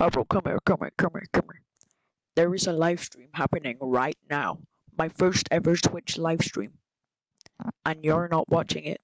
Oh, bro, come here, come here, come here, come here. There is a live stream happening right now. My first ever Twitch live stream. And you're not watching it.